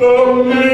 Amen.